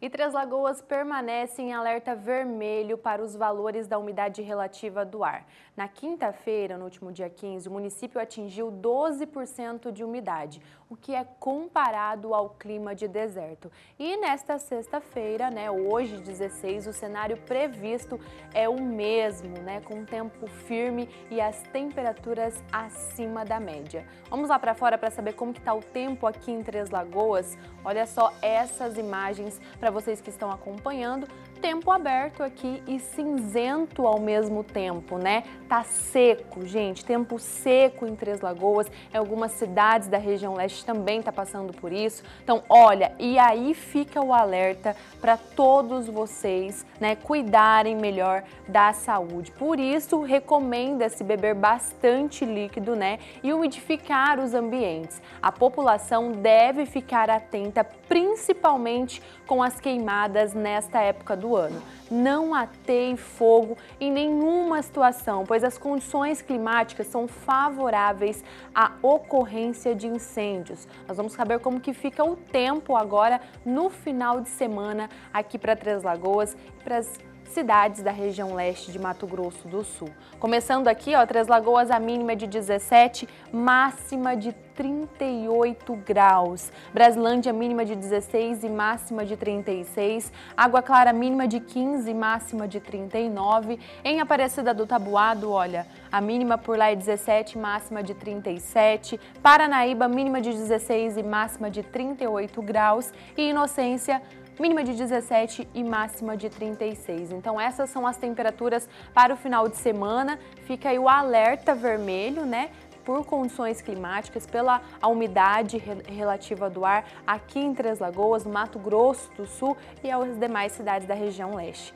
E Três Lagoas permanece em alerta vermelho para os valores da umidade relativa do ar. Na quinta-feira, no último dia 15, o município atingiu 12% de umidade, o que é comparado ao clima de deserto. E nesta sexta-feira, né, hoje 16, o cenário previsto é o mesmo, né, com tempo firme e as temperaturas acima da média. Vamos lá para fora para saber como está o tempo aqui em Três Lagoas. Olha só essas imagens para para vocês que estão acompanhando, tempo aberto aqui e cinzento ao mesmo tempo, né? Tá seco, gente, tempo seco em Três Lagoas, em algumas cidades da região leste também tá passando por isso. Então, olha, e aí fica o alerta para todos vocês, né, cuidarem melhor da saúde. Por isso, recomenda-se beber bastante líquido, né, e umidificar os ambientes. A população deve ficar atenta, principalmente com as queimadas nesta época do ano. Não ateie fogo em nenhuma situação, pois as condições climáticas são favoráveis à ocorrência de incêndios. Nós vamos saber como que fica o tempo agora no final de semana aqui para Três Lagoas e para as cidades da região leste de Mato Grosso do Sul. Começando aqui, ó, Três Lagoas, a mínima de 17, máxima de 38 graus. Braslândia, mínima de 16 e máxima de 36. Água Clara, mínima de 15 e máxima de 39. Em Aparecida do Tabuado, olha, a mínima por lá é 17, máxima de 37. Paranaíba, mínima de 16 e máxima de 38 graus. E Inocência, mínima de 17 e máxima de 36. Então essas são as temperaturas para o final de semana. Fica aí o alerta vermelho, né? Por condições climáticas, pela umidade relativa do ar aqui em Três Lagoas, no Mato Grosso do Sul e as demais cidades da região leste.